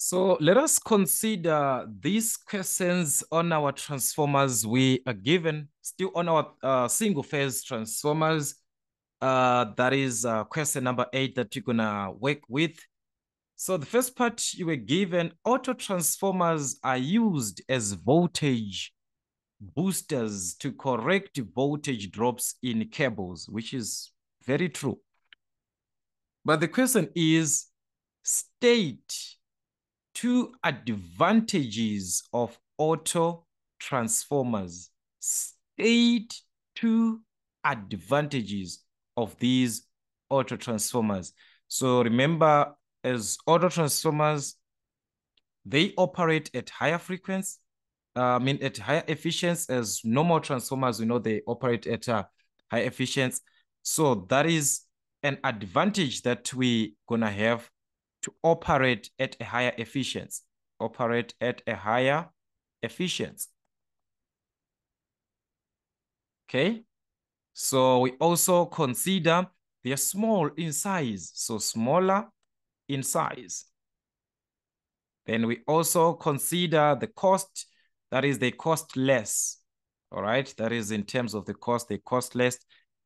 So let us consider these questions on our transformers. We are given still on our uh, single phase transformers. Uh, that is uh, question number eight that you're gonna work with. So the first part you were given, auto transformers are used as voltage boosters to correct voltage drops in cables, which is very true. But the question is, state two advantages of auto transformers. State two advantages of these auto transformers. So remember, as auto transformers, they operate at higher frequency, uh, I mean at higher efficiency as normal transformers, we know they operate at a high efficiency. So that is an advantage that we gonna have to operate at a higher efficiency, operate at a higher efficiency. Okay, so we also consider they're small in size, so smaller in size. Then we also consider the cost, that is they cost less, all right? That is in terms of the cost, they cost less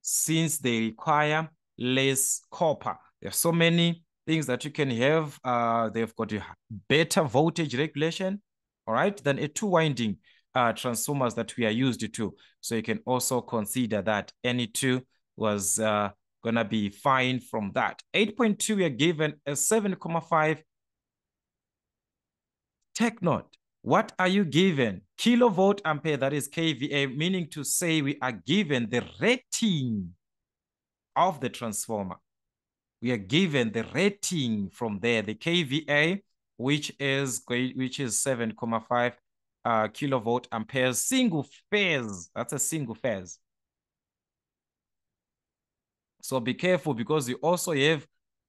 since they require less copper. There are so many things that you can have. Uh, they've got a better voltage regulation, all right, than a two winding uh, transformers that we are used to. So you can also consider that any two was uh, going to be fine from that. 8.2, we are given a 7.5 Technode. What are you given? Kilovolt ampere, that is kVA, meaning to say we are given the rating of the transformer we are given the rating from there, the kVA, which is which is 7.5 uh, kilovolt amperes, single phase. That's a single phase. So be careful because you also have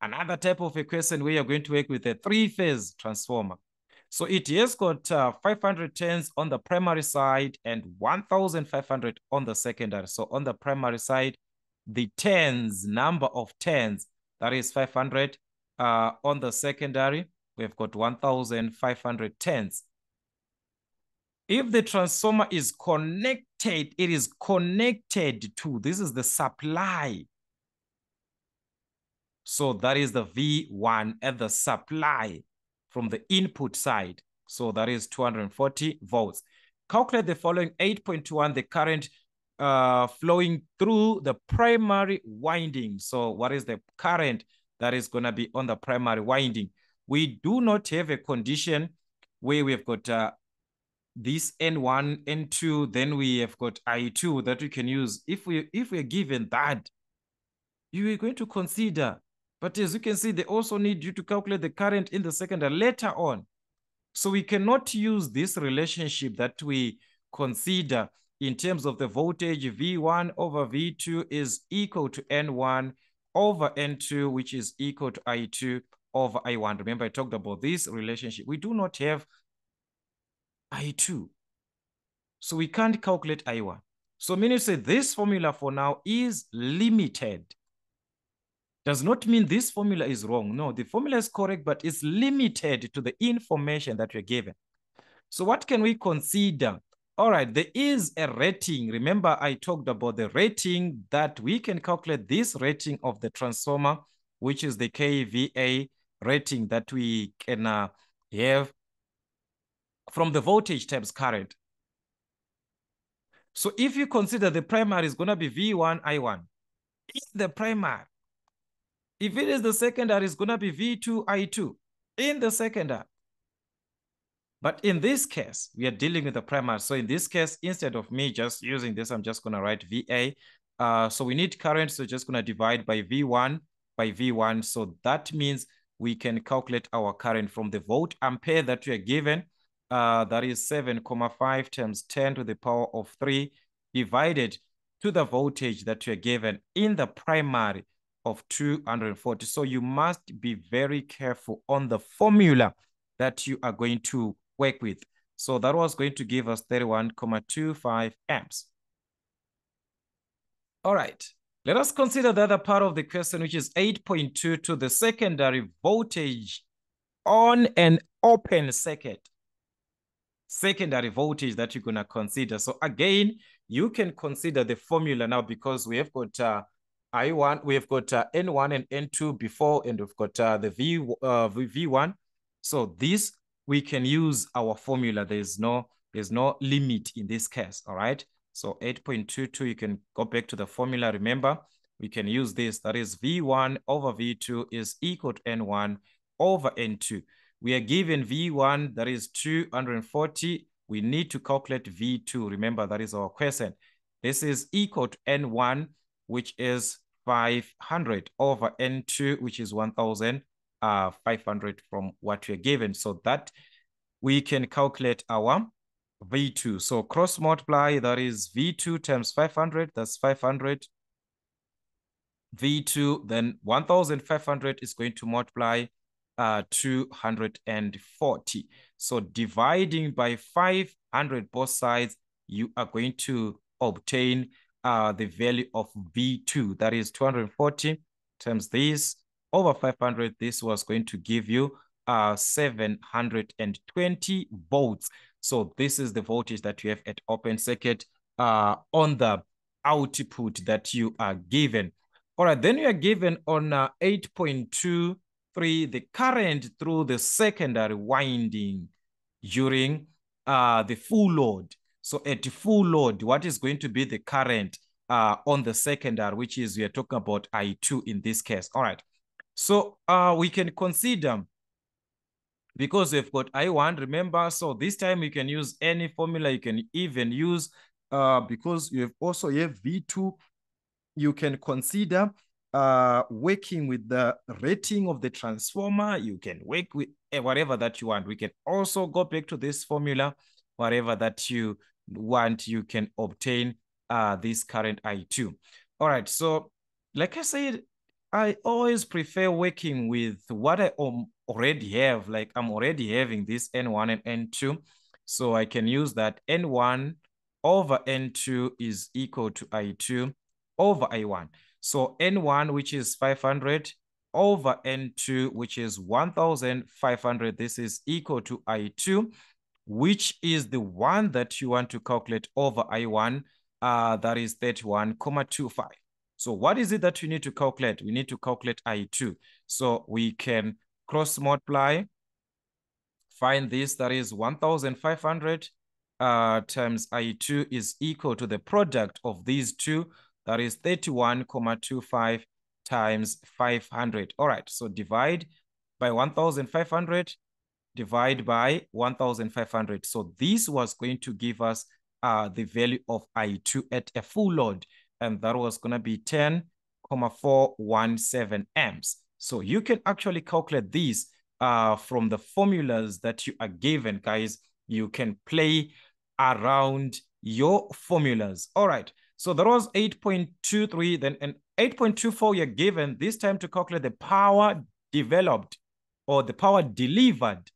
another type of equation where you're going to work with a three-phase transformer. So it has got uh, 500 turns on the primary side and 1,500 on the secondary. So on the primary side, the turns, number of turns that is 500. Uh, on the secondary, we've got 1,500 turns. If the transformer is connected, it is connected to, this is the supply. So that is the V1 at the supply from the input side. So that is 240 volts. Calculate the following 8.21, the current uh, flowing through the primary winding. So what is the current that is going to be on the primary winding? We do not have a condition where we've got uh, this N1, N2, then we have got I2 that we can use. If we if we're given that, you are going to consider. But as you can see, they also need you to calculate the current in the secondary later on. So we cannot use this relationship that we consider in terms of the voltage, V1 over V2 is equal to N1 over N2, which is equal to I2 over I1. Remember, I talked about this relationship. We do not have I2. So we can't calculate I1. So meaning say this formula for now is limited. Does not mean this formula is wrong. No, the formula is correct, but it's limited to the information that we're given. So what can we consider all right, there is a rating. Remember, I talked about the rating that we can calculate this rating of the transformer, which is the kVA rating that we can uh, have from the voltage times current. So if you consider the primary is going to be V1, I1, in the primary. If it is the secondary, it's going to be V2, I2 in the secondary. But in this case, we are dealing with the primary. So in this case, instead of me just using this, I'm just going to write VA. Uh, so we need current, so just going to divide by V1 by V1. So that means we can calculate our current from the volt ampere that we are given. Uh, that is 7,5 times 10 to the power of 3 divided to the voltage that you are given in the primary of 240. So you must be very careful on the formula that you are going to work with. So that was going to give us 31.25 amps. All right, let us consider the other part of the question, which is 8.2 to the secondary voltage on an open circuit secondary voltage that you're going to consider. So again, you can consider the formula now because we have got uh, I1, we have got uh, N1 and N2 before, and we've got uh, the V, uh, V1. So this, we can use our formula. There's no, there's no limit in this case, all right? So 8.22, you can go back to the formula. Remember, we can use this. That is V1 over V2 is equal to N1 over N2. We are given V1, that is 240. We need to calculate V2. Remember, that is our question. This is equal to N1, which is 500 over N2, which is 1,500 uh, 500 from what we're given. So that we can calculate our V2. So cross multiply, that is V2 times 500, that's 500. V2, then 1,500 is going to multiply uh, 240. So dividing by 500 both sides, you are going to obtain uh, the value of V2. That is 240 times this over 500. This was going to give you uh, 720 volts. So this is the voltage that you have at open circuit uh, on the output that you are given. All right, then you are given on uh, 8.2 the current through the secondary winding during uh, the full load. So at full load, what is going to be the current uh, on the secondary, which is we are talking about I2 in this case. All right. So uh, we can consider, because we've got I1, remember, so this time you can use any formula. You can even use, uh, because you have also you have V2, you can consider uh, working with the rating of the transformer. You can work with eh, whatever that you want. We can also go back to this formula, whatever that you want, you can obtain uh, this current I2. All right, so like I said, I always prefer working with what I already have. Like I'm already having this N1 and N2. So I can use that N1 over N2 is equal to I2 over I1. So N1, which is 500 over N2, which is 1,500. This is equal to I2, which is the one that you want to calculate over I1. Uh, that is 31,25. So what is it that we need to calculate? We need to calculate I2. So we can cross multiply, find this, that is 1,500 uh, times I2 is equal to the product of these two, that is 31,25 times 500. All right, so divide by 1,500, divide by 1,500. So this was going to give us uh, the value of I2 at a full load, and that was going to be 10,417 amps. So you can actually calculate these uh, from the formulas that you are given, guys. You can play around your formulas. All right. So that was 8.23, then an 8.24 you're given this time to calculate the power developed or the power delivered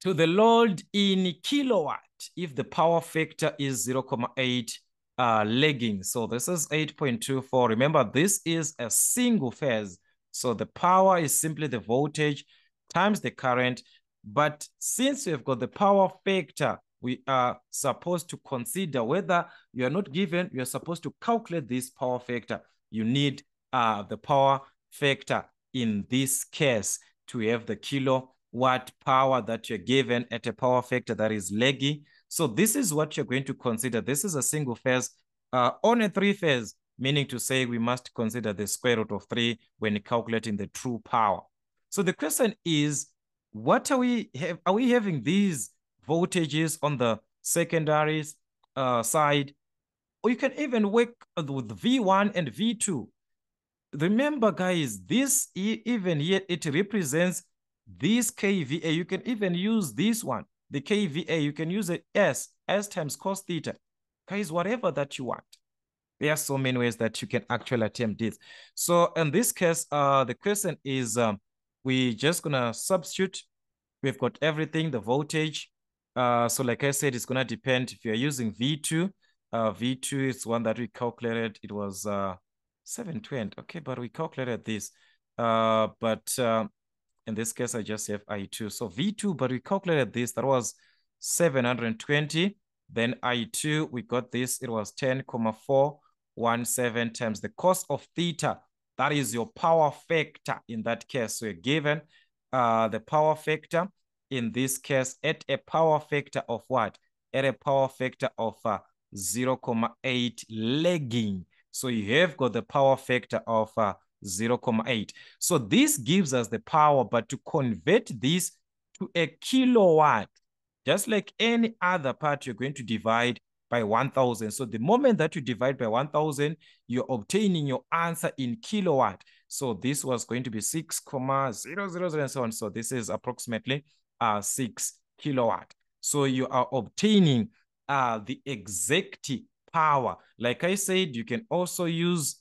to the load in kilowatt if the power factor is 0 0.8 uh, lagging. So this is 8.24. Remember, this is a single phase. So the power is simply the voltage times the current. But since we've got the power factor we are supposed to consider whether you are not given, you are supposed to calculate this power factor. You need uh, the power factor in this case to have the kilowatt power that you're given at a power factor that is leggy. So this is what you're going to consider. This is a single phase uh, on a three phase, meaning to say we must consider the square root of three when calculating the true power. So the question is, what are we have? Are we having these voltages on the secondary uh, side, or you can even work with V1 and V2. Remember, guys, this even here, it represents this KVA. You can even use this one, the KVA. You can use it S, S times cos theta. Guys, whatever that you want. There are so many ways that you can actually attempt this. So in this case, uh, the question is, um, we're just gonna substitute. We've got everything, the voltage, uh, so like I said, it's gonna depend if you're using V2. Uh, V2 is one that we calculated. It was uh 720. Okay, but we calculated this. Uh, but uh, in this case, I just have I2. So V2, but we calculated this, that was 720. Then I2, we got this, it was 10,417 times the cost of theta. That is your power factor in that case. So you're given uh, the power factor in this case at a power factor of what? At a power factor of uh, 0 0.8 lagging. So you have got the power factor of uh, 0 0.8. So this gives us the power, but to convert this to a kilowatt, just like any other part, you're going to divide by 1000. So the moment that you divide by 1000, you're obtaining your answer in kilowatt. So this was going to be 6,000 and so on. So this is approximately uh, 6 kilowatt. So you are obtaining uh, the exact power. Like I said, you can also use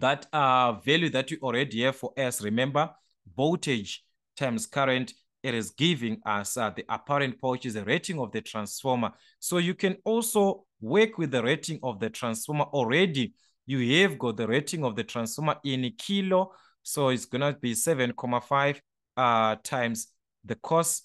that uh, value that you already have for S. Remember, voltage times current, it is giving us uh, the apparent is the rating of the transformer. So you can also work with the rating of the transformer already. You have got the rating of the transformer in kilo. So it's going to be 7,5 uh, times the cos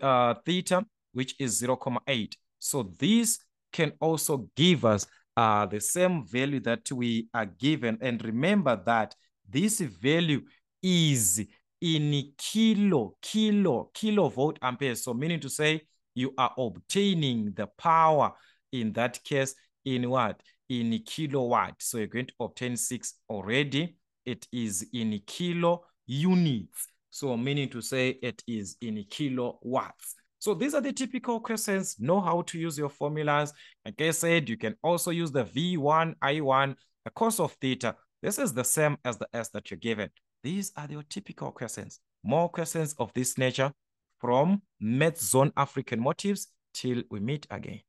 uh, theta, which is 0 0.8. So this can also give us uh, the same value that we are given. And remember that this value is in kilo, kilo, kilovolt ampere. So meaning to say you are obtaining the power in that case in what? In kilowatt. So you're going to obtain six already. It is in kilo units. So meaning to say it is in kilowatts. So these are the typical questions. Know how to use your formulas. Like I said, you can also use the V1, I1, the cos of theta. This is the same as the S that you're given. These are your typical questions. More questions of this nature from Math Zone African Motives till we meet again.